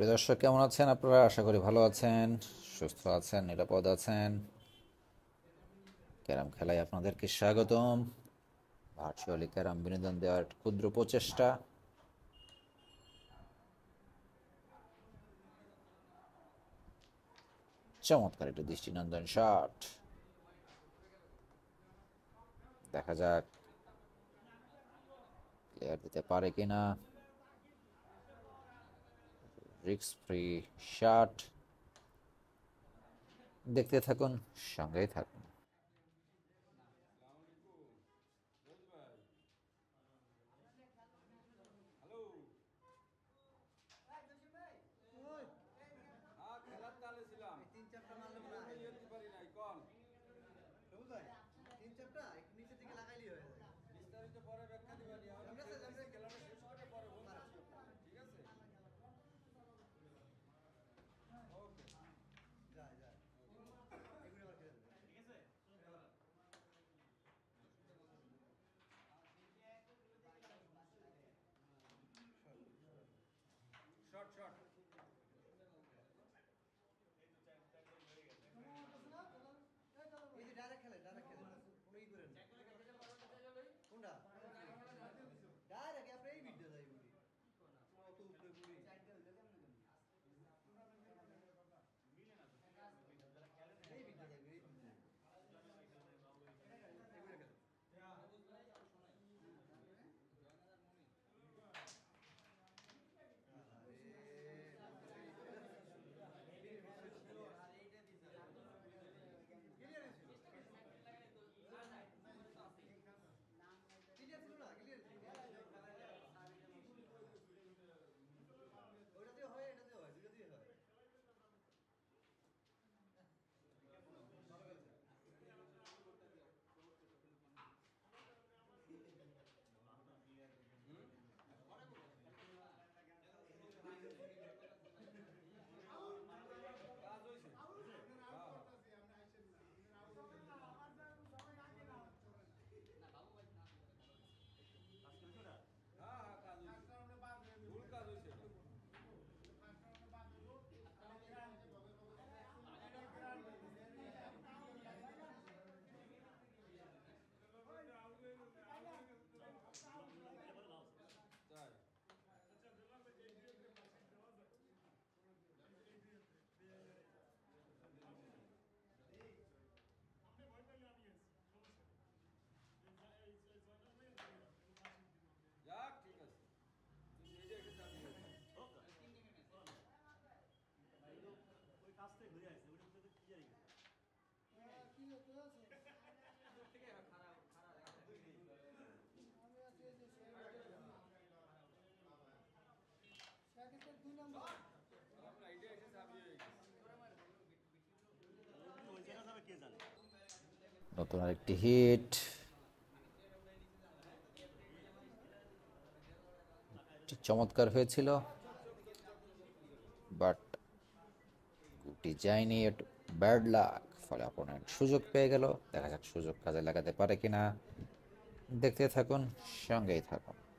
প্রিয় দর্শক, কেমন আছেন আপনারা? আশা করি ভালো আছেন, সুস্থ আছেন, নিরাপদ আছেন। ক্যারাম খেলায় আপনাদেরকে স্বাগতম। ভার্চুয়ালি ক্যারাম বিনোদন দেওয়ার ক্ষুদ্র প্রচেষ্টা। চমৎকার একটি দৃষ্টিনন্দন শট দেখা যাক প্লেয়ার দিতে পারে কিনা। রিক্স ফ্রি শার্ট দেখতে থাকুন সঙ্গেই থাকুন। নতুন আরেকটি হিট চমৎকার হয়েছিল বাট গুটি যায়নি ব্যাড লাক ফলে আপনার সুযোগ পেয়ে গেল। দেখা যাক সুযোগ কাজে লাগাতে পারে কিনা। দেখতে থাকুন, সঙ্গেই থাকুন।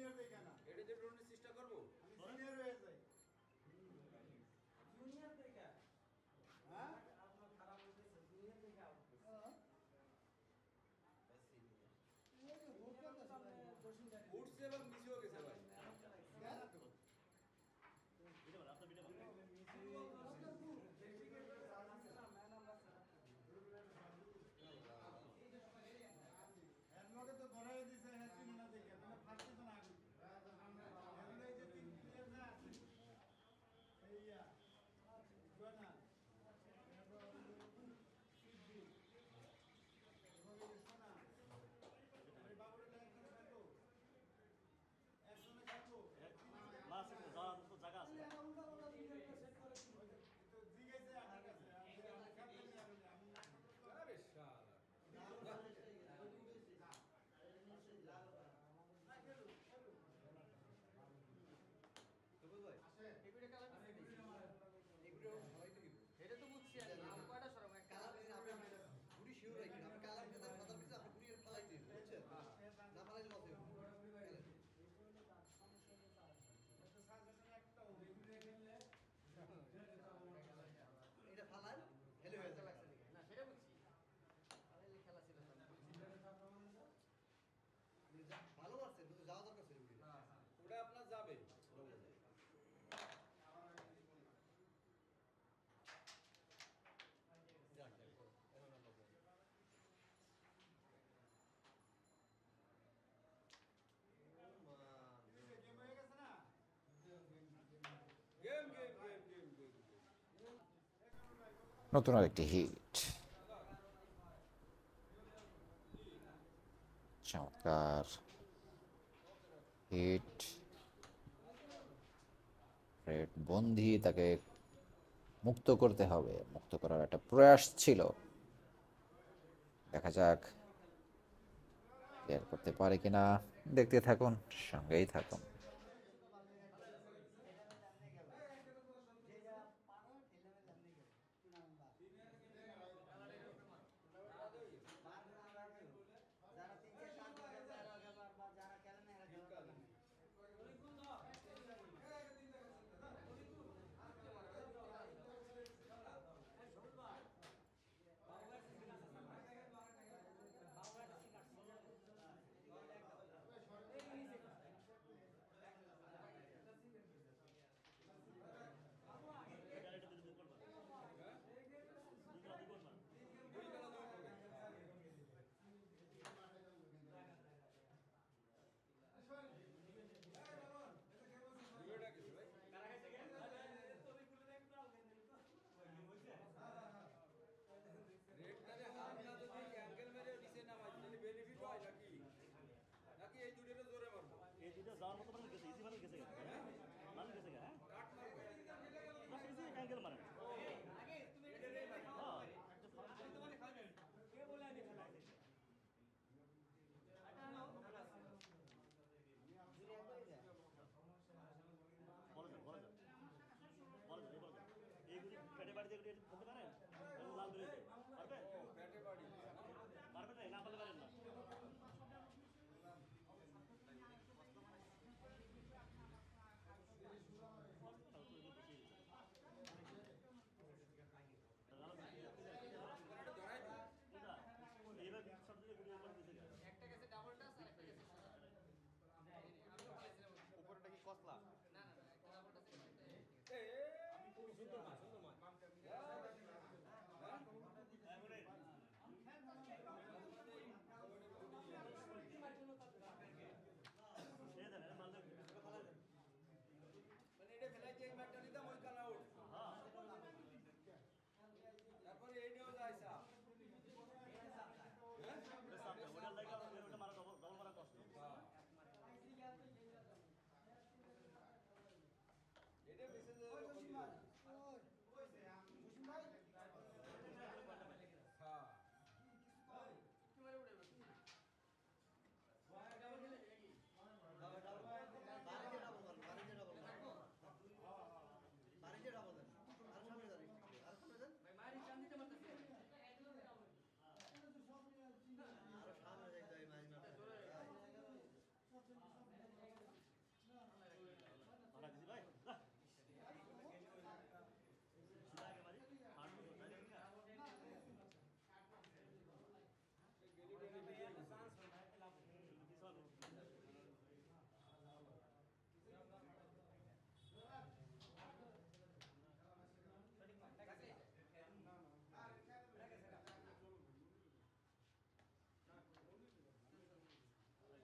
জুনিয়র দেখে না এটা যে ড্রোনের চেষ্টা করবো জুনিয়র হয়ে যায় জুনিয়র দেখে হ্যাঁ আপনার খারাপ হয়েছে জুনিয়র দেখে আউট উঠছে এবং নতুন আরেকটি হিট চমৎকার হিট রেড বন্দি, তাকে মুক্ত করতে হবে। মুক্ত করার একটা প্রয়াস ছিল। দেখা যাক করতে পারে কিনা। দেখতে থাকুন, সঙ্গেই থাকুন।